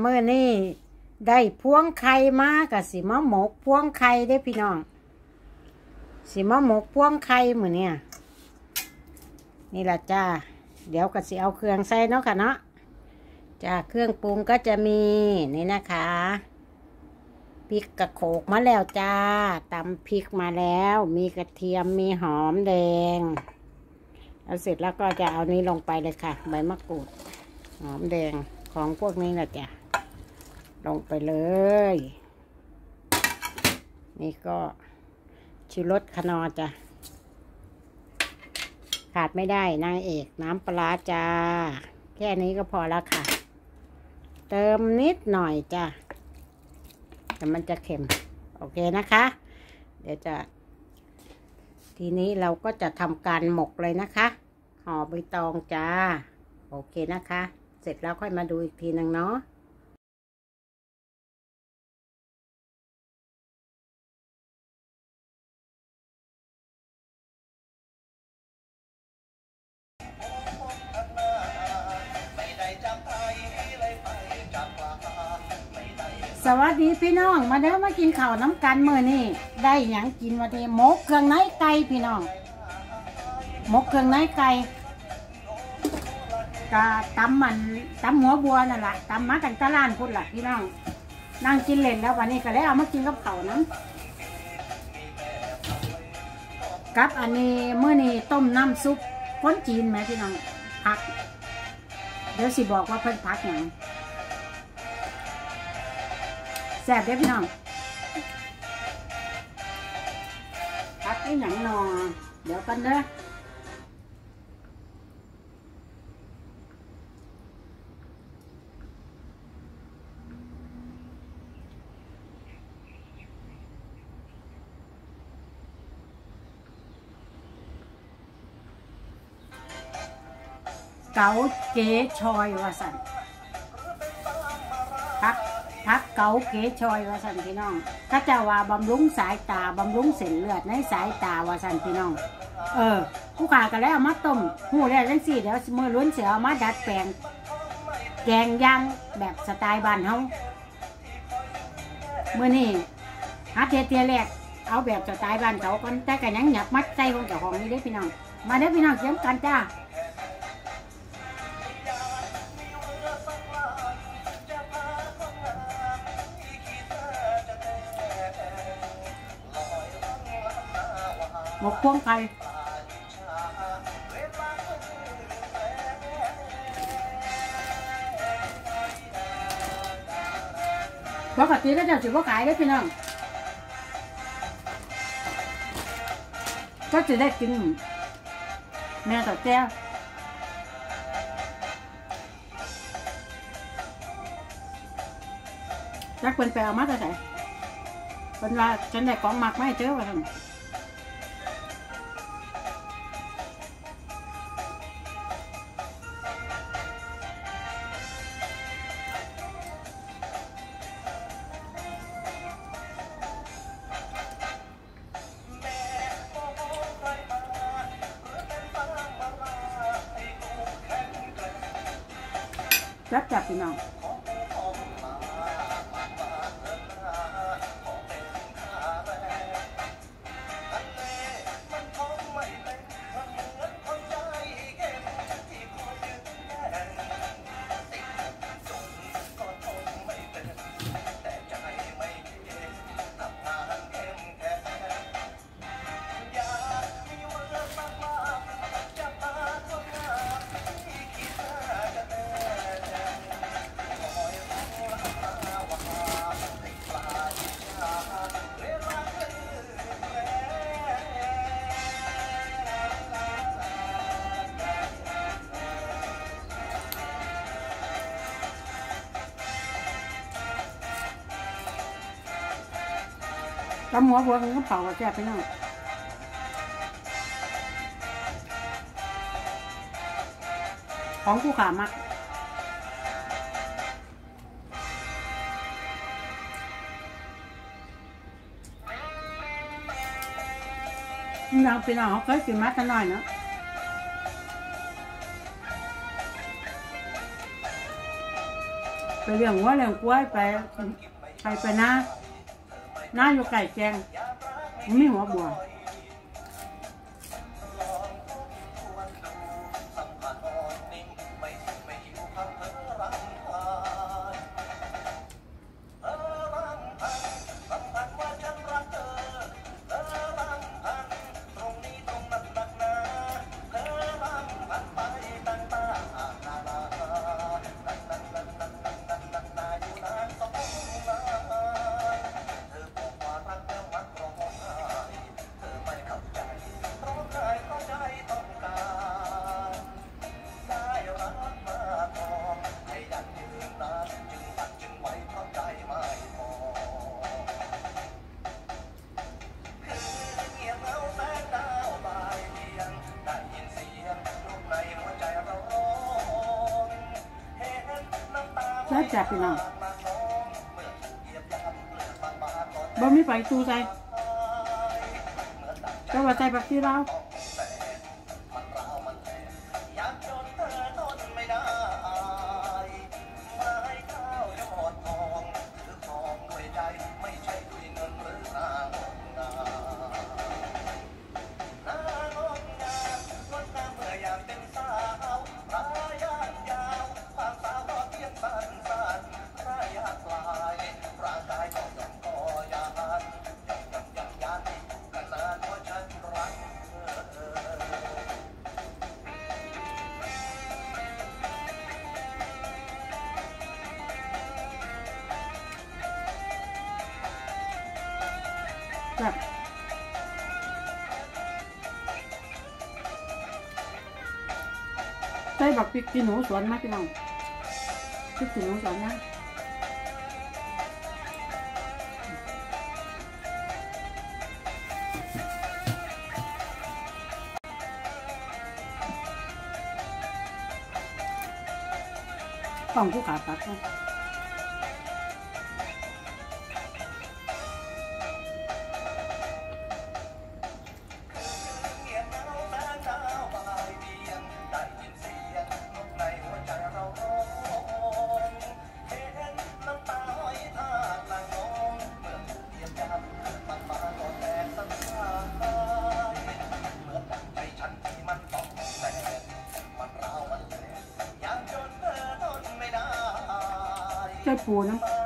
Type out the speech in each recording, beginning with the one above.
เมื่อนี่ได้พวงไข่มากับสิมะหมกพวงไข่ได้พี่น้องสิมะหมกพวงไข่เหมือนเนี่ยนี่แหละจ้า เดี๋ยวก็สิเอาเครื่องใส่เนาะค่ะเนาะจ้าเครื่องปรุงก็จะมีนี่นะคะพริกกระโขกมาแล้วจ้าตำพริกมาแล้ว มีกระเทียมมีหอมแดงเอาเสร็จแล้วก็จะเอานี้ลงไปเลยค่ะ ใบมะกรูด หอมแดง ของพวกนี้นะจ้ะลงไปเลย นี่ก็ชิรสขนอจ้ะ ขาดไม่ได้นางเอกน้ำปลาจ้า แค่นี้ก็พอแล้วค่ะ เติมนิดหน่อยจ้ะ แต่มันจะเค็ม โอเคนะคะ เดี๋ยวจะ ทีนี้เราก็จะทำการหมกเลยนะคะห่อใบตองจ้า โอเคนะคะ เสร็จแล้วค่อยมาดูอีกทีนึงเนาะสวัสดีพี่น้อง มาเด้อมากินข้าวน้ำกันมื้อนี่ได้หยังกินวันนี้หมกเครื่องในไก่พี่น้องหมกเครื่องในไก่ กะตำมันตำหัวบัวนั่นแหละตำมากันตะลานพุ่นล่ะพี่น้องนั่งกินเล่นแล้ววันนี้ก็เลยเอามากินกับเขาน้ำกับอันนี้เมื้อนี้ต้มน้ำซุปคนจีนไหมพี่น้องผัก เดี๋ยวสิบอกว่าเพิ่นผักหยังแซ่บเด้พี่น้องพักไอ้หนังนอเดี๋ยวกันเด้อ เก๋าเก๋ชอยว่าสันพักพักเก๋าเก๋ชอยว่าสันพี่น้องถ้าจะว่าบำรุงสายตาบำรุงเส้นเลือดในสายตาว่าสันพี่น้อง เออ ผู้ขาก็แล้วเอามาต้มหูแล้วจังสี่เดี๋ยวมือล้วนเสียเอามาดัดแปลงแกงย่างแบบสไตล์บ้านเฮาเมื่อนี้หาเทียเทียแรกเอาแบบสไตล์บ้านเขาก่อนแต่กันยังหยับมัดใจของเจ้าของนี่เด้พี่น้อง มาเด้พี่น้องเตรียมกันจ้า หมกพวงไข่ปกติก็จะสิบ่ขายได้อพี่น้องก็จะได้กินแม่ต่อแก้วจักเป็นไปเอามาแต่ไหนเป็นว่าฉันได้ของหมักไม่เจอว่าท่าน จับจับพี่น้อง ตำหัวบัวมันก็เผากับแซ่บพี่น้องของผู้ขามักน้องพี่น้องเขาเคยกินมาแต่น้อยเนาะไปเลี้ยงวัวเลี้ยงกล้วยไปไปไปนา หน้าอยู่ไก่แจงมันมีหัวบัว แซ่บจับพี่น้องบ่มีไฟตูใส่ก็ว่าใส่ผักชีลา วจับใส่บักพริกขี้หนูสวนมาพี่น้องพริกขี้หนูสวนนะของผู้ขาปัก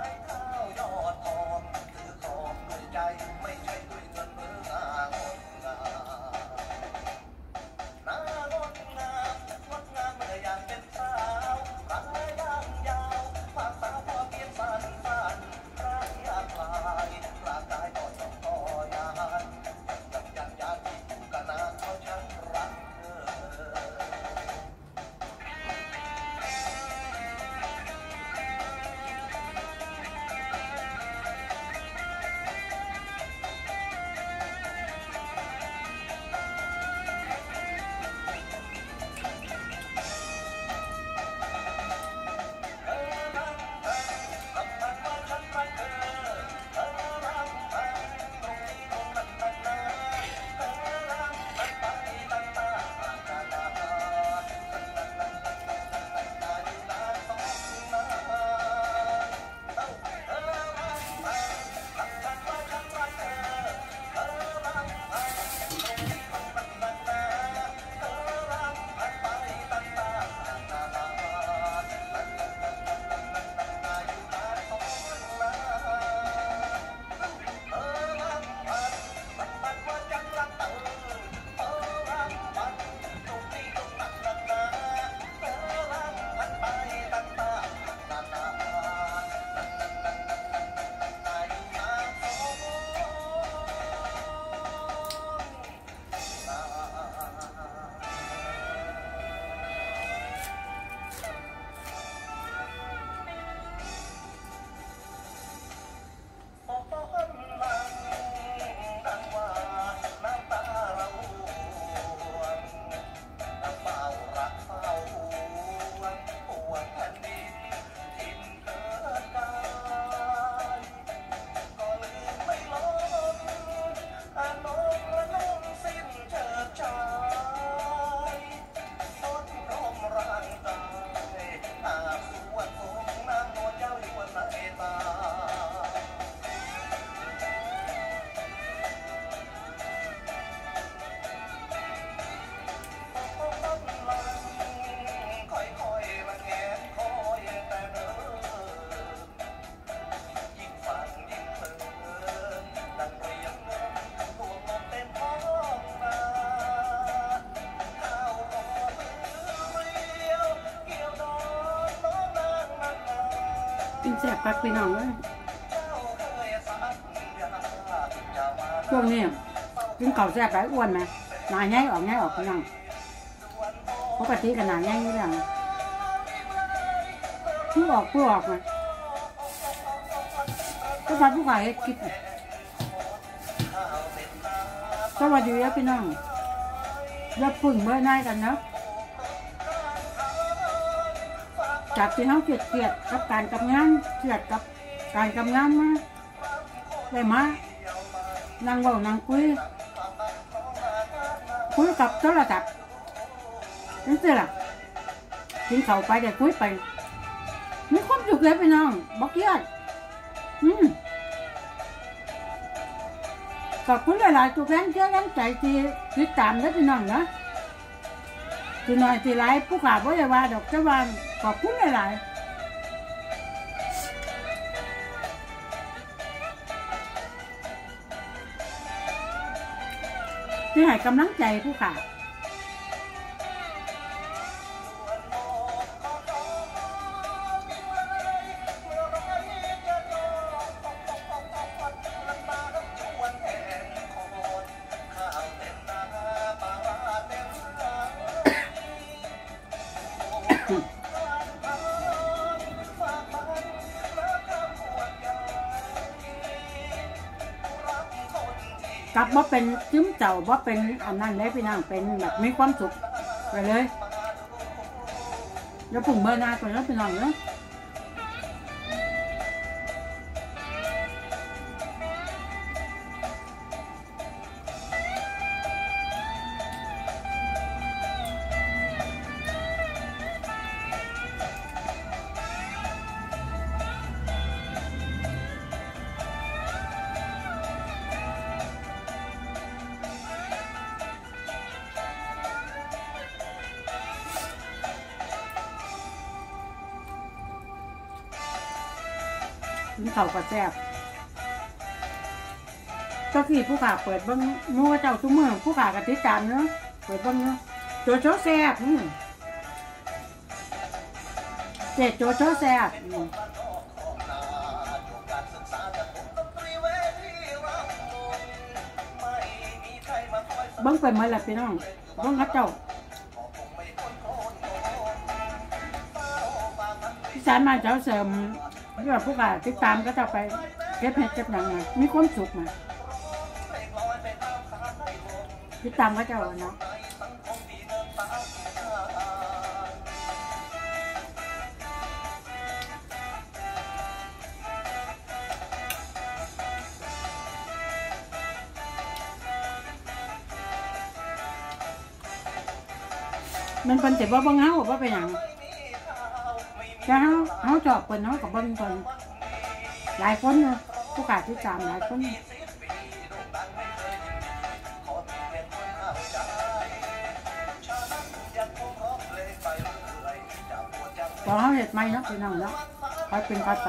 นะใส่ปูนะกินแซ่บปักพี่น้องเลยช่วงนี้กินเก่าแซ่บไปอ้วนไหมหนาแง่ออกแง่ออกพี่น้องปกติกันหนาแง่นี่เรื่องผู้ออกผู้ออกมาก็มาผู้ขายให้คิดน่ะสวัสดีครับพี่น้องอย่าพึ่งเมื่อหนากันนะ จากที่เขาเกลียดเกลียดกับการกำงานเกลียดกับการกำงานมาได้มานั่งเว้านั่งคุยคุยกับโทรศัพท์นั่นสิล่ะกินข้าไปได้คุยไปมีความสุขเลยพี่น้องบอกเยอะอืมขอบคุณหลายๆทุกแรงเชื่อแรงใจที่ติดตามนะพี่น้องนะที่น้อยที่หลายผู้ข่าวบ่ได้ว่าดอกจะว่า ขอบคุณหลายๆที่ให้กำลังใจผู้ขา ว่าเป็นจิ้มเจ้าว่าเป็นอันนั้นเลยพี่นางเป็นแบบมีความสุขไปเลย แล้วปุ่งเบอร์หนาไปแล้วพี่น้องเนาะ มีเขาก็แซ่บเจ้าที่ผู้ขาเปิดเบิ้งมัวเจ้าตุ้มือผู้ขากติดตามเนาะเปิดเบิ้งเนาะโจโจแซ่บอืมเจ็ดโจโจแซ่บอืมเบิ้งไปเมื่อไหร่พี่น้องเบิ้งกระเจ้าพี่สารมาเจ้าเสริม เรื่องพวกอะติดตามก็จะไปเก็บเห็ดเก็บหนังไงมีความสุขมาติดตามก็จะเนาะมันเป็นแต่ว่าบางเฮาว่าเป็นอย่าง แต่เขาเขาจอบคนเขากับเบิ่งคนหลายคนเนาะผู้ขาดที่จามหลายคนตอนเขาเห็ดไม่เนาะพี่น้องเนาะคอยเป็นคอยไป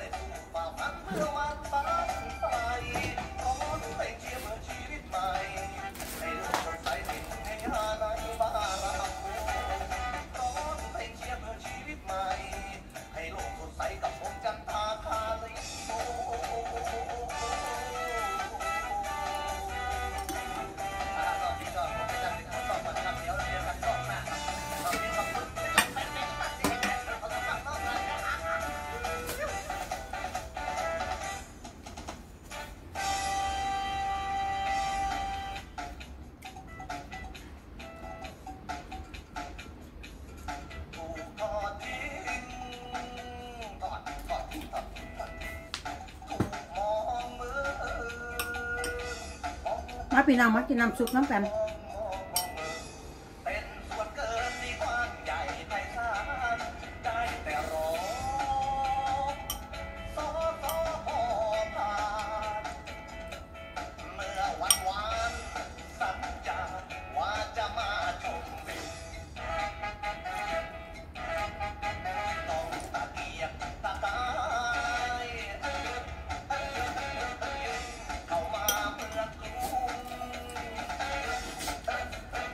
พี่น้องมากินน้ำซุปน้ำกันเป็น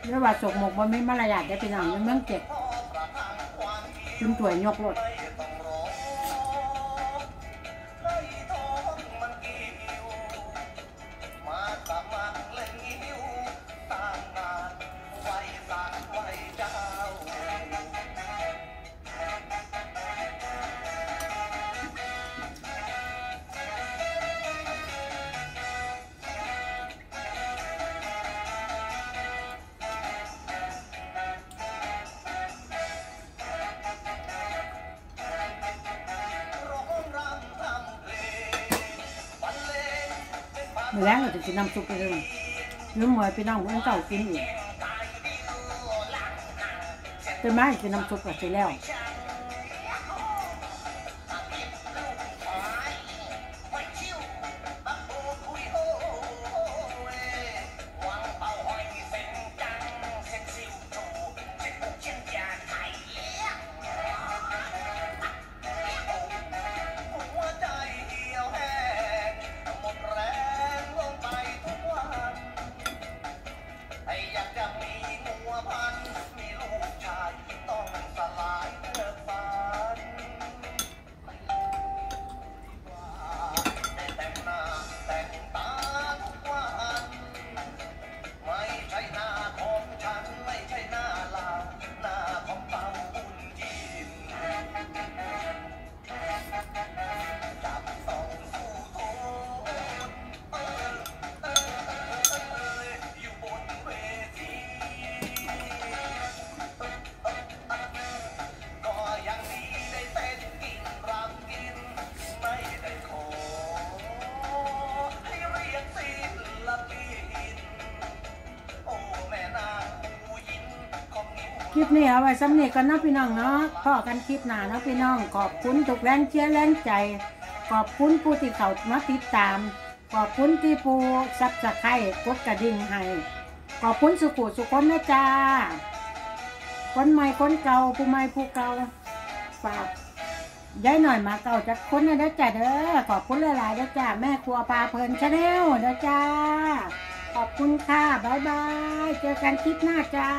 เรียกว่าสกหมกบ่มีมารยาทได้อพี่น้องมันเมืองเจ็บจุ่มถวยยกรถ มื้อแรงก็จะกินน้ำซุปไปเลยลืมหมวยไปน้องเพิ่นเก่ากินอีกกายดีโอหลังหน้าเป็นไม้กินน้ำซุปก็สิแล้ว ลิปนี้เอาไว้สำเนีก่อนนาะพี่น้องเนาะพ่อกันคลิปหน้าเนาะพี่น้อง ขอบคุณทุกแรงเชียร์แรงใจ ขอบคุณผู้ที่เขามาติดตาม ขอบคุณที่ผู้ซับสไครต์กดกระดิ่งให้ขอบคุณสุขุสุคนนะจ้าคนใหม่คนเก่าผู้ใหม่ผู้เก่าฝากย้ายหน่อยมาเก่าจากคนนะเด้อจ้าเด้อขอบคุณหลายๆเด้อจ้าแม่ครัวปลาเพลินชาแนลเด้อจ้าขอบคุณค่ะ บ๊ายบาย เจอกันคลิปหน้าจ้า